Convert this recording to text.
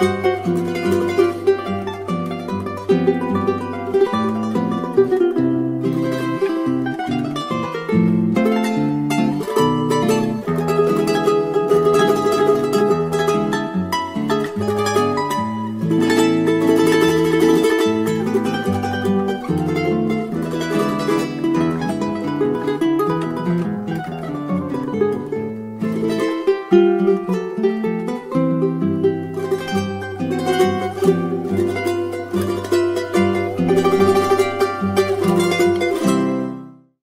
Música